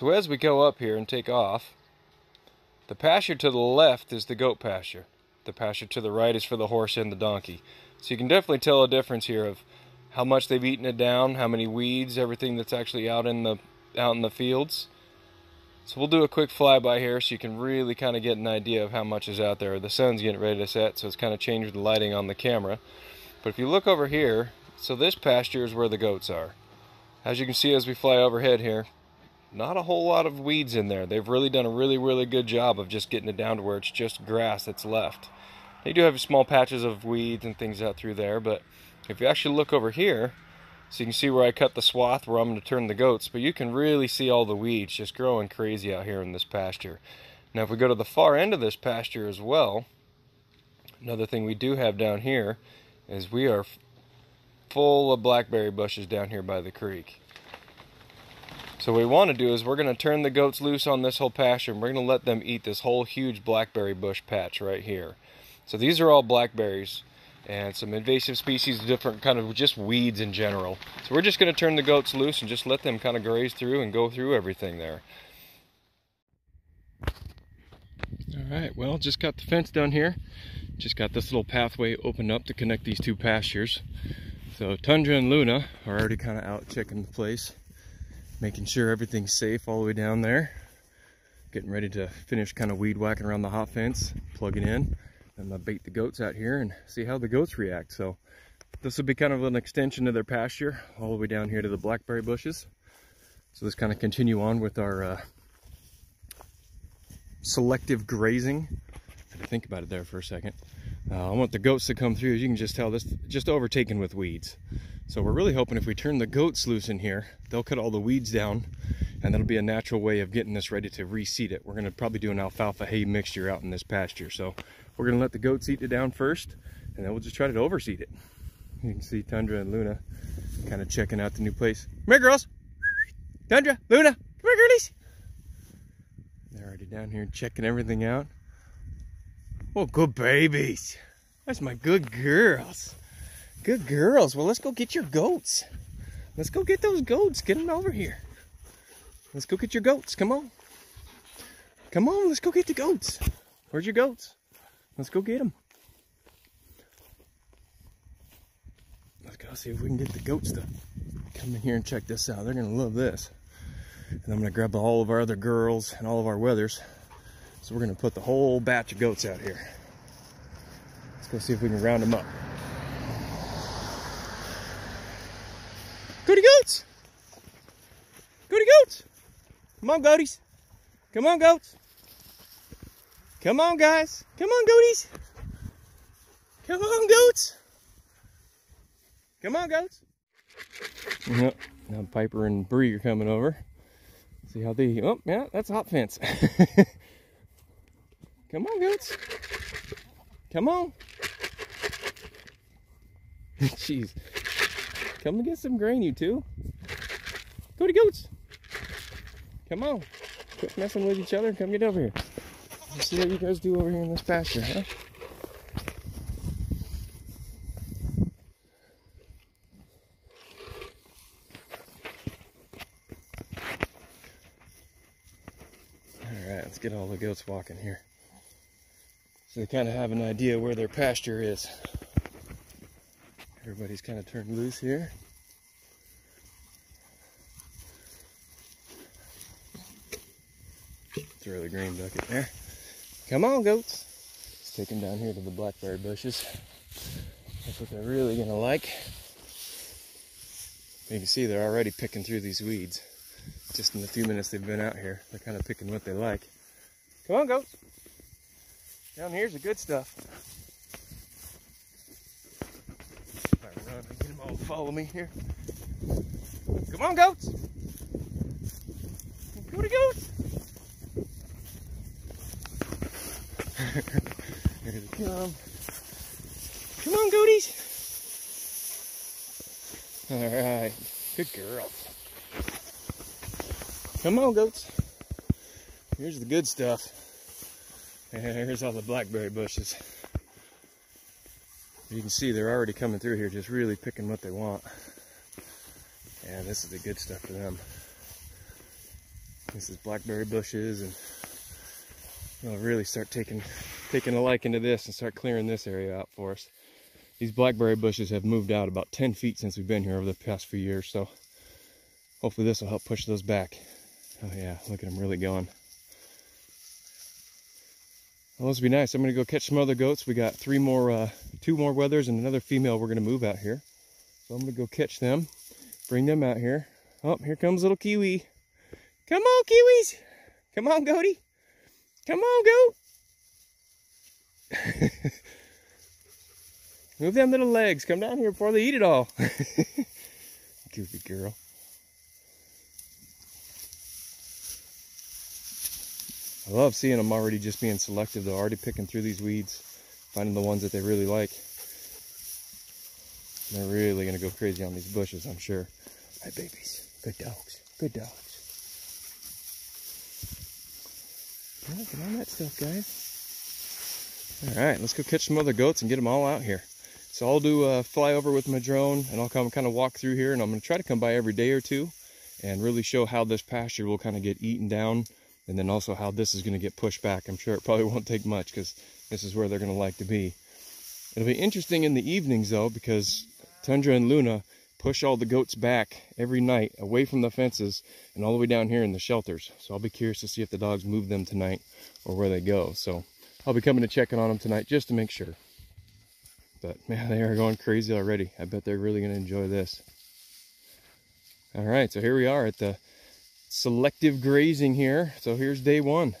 So as we go up here and take off, the pasture to the left is the goat pasture. The pasture to the right is for the horse and the donkey. So you can definitely tell a difference here of how much they've eaten it down, how many weeds, everything that's actually out in the out in the fields. So we'll do a quick flyby here so you can really kind of get an idea of how much is out there. The sun's getting ready to set, so it's kind of changed the lighting on the camera. But if you look over here, so this pasture is where the goats are. As you can see as we fly overhead here, not a whole lot of weeds in there. They've really done a really, really good job of just getting it down to where it's just grass that's left. They do have small patches of weeds and things out through there, but if you actually look over here, so you can see where I cut the swath where I'm going to turn the goats, but you can really see all the weeds just growing crazy out here in this pasture. Now if we go to the far end of this pasture as well, another thing we do have down here is we are full of blackberry bushes down here by the creek. So what we want to do is we're going to turn the goats loose on this whole pasture and we're going to let them eat this whole huge blackberry bush patch right here. So these are all blackberries and some invasive species, different kind of just weeds in general. So we're just going to turn the goats loose and just let them kind of graze through and go through everything there. All right, well, just got the fence done here. Just got this little pathway opened up to connect these two pastures. So Tundra and Luna are already kind of out checking the place, making sure everything's safe all the way down there. Getting ready to finish kind of weed whacking around the hot fence, plugging in. I'm gonna bait the goats out here and see how the goats react. So this will be kind of an extension of their pasture all the way down here to the blackberry bushes. So this kind of continue on with our uh, selective grazing. I think about it there for a second. Uh, I want the goats to come through. As you can just tell, this just overtaken with weeds. So we're really hoping if we turn the goats loose in here, they'll cut all the weeds down and that'll be a natural way of getting this ready to reseed it. We're gonna probably do an alfalfa hay mixture out in this pasture. So we're gonna let the goats eat it down first and then we'll just try to overseed it. You can see Tundra and Luna kind of checking out the new place. Come here, girls. Tundra, Luna, come here, girlies. They're already down here checking everything out. Oh, good babies. That's my good girls. Good girls. Well, let's go get your goats. Let's go get those goats. Get them over here. Let's go get your goats. Come on. Come on, let's go get the goats. Where's your goats? Let's go get them. Let's go see if we can get the goats to come in here and check this out. They're going to love this. And I'm going to grab all of our other girls and all of our wethers. So we're going to put the whole batch of goats out here. Let's go see if we can round them up. Goody goats! Goody goats! Come on, goaties. Come on, goats. Come on, guys. Come on, goaties. Come on, goats. Come on, goats. Yep. Now Piper and Bree are coming over. See how they, oh, yeah, that's a hot fence. Come on, goats. Come on. Jeez. Come and get some grain, you two. Go to goats. Come on. Quit messing with each other. Come get over here. Let's see what you guys do over here in this pasture, huh? Alright, let's get all the goats walking here. So they kind of have an idea where their pasture is. Everybody's kind of turned loose here. The green bucket there. Come on, goats. Let's take them down here to the blackberry bushes. That's what they're really gonna like. You can see they're already picking through these weeds. Just in the few minutes they've been out here, they're kind of picking what they like. Come on, goats. Down here's the good stuff. I run, get them all follow me here. Come on, goats. Go to goats. Come on, goaties. All right, good girl. Come on, goats. Here's the good stuff. And here's all the blackberry bushes. You can see they're already coming through here, just really picking what they want. And this is the good stuff for them. This is blackberry bushes and I'll really start taking taking a liking to this and start clearing this area out for us. These blackberry bushes have moved out about 10 feet since we've been here over the past few years, so hopefully this will help push those back. Oh yeah, look at them really going. Well, this would be nice. I'm gonna go catch some other goats. We got three more, uh, two more wethers and another female we're gonna move out here. So I'm gonna go catch them, bring them out here. Oh, here comes little Kiwi. Come on, Kiwis. Come on, goaty. Come on, goat. Move them little legs. Come down here before they eat it all. Goofy girl. I love seeing them already just being selective They're already picking through these weeds, finding the ones that they really like. They're really gonna go crazy on these bushes, I'm sure. Hi babies, good dogs, good dogs. Get on that stuff, guys. All right, let's go catch some other goats and get them all out here. So I'll do a flyover with my drone and I'll come kind of walk through here and I'm gonna try to come by every day or two and really show how this pasture will kind of get eaten down and then also how this is gonna get pushed back. I'm sure it probably won't take much because this is where they're gonna like to be. It'll be interesting in the evenings though because Tundra and Luna push all the goats back every night away from the fences and all the way down here in the shelters. So I'll be curious to see if the dogs move them tonight or where they go. So I'll be coming to checking on them tonight just to make sure. But man, they are going crazy already. I bet they're really going to enjoy this. All right, so here we are at the selective grazing here. So here's day one.